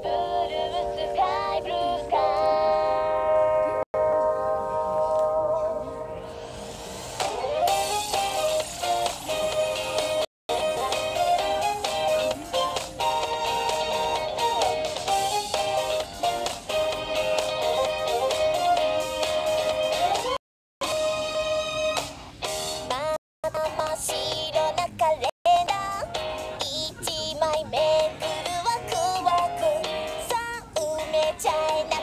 peu de China.